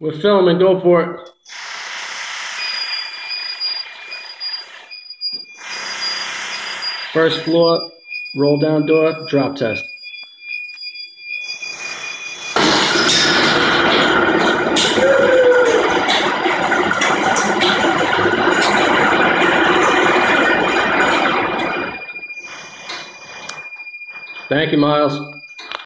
We'll sell them and go for it. First floor, roll down door, drop test. Thank you, Miles.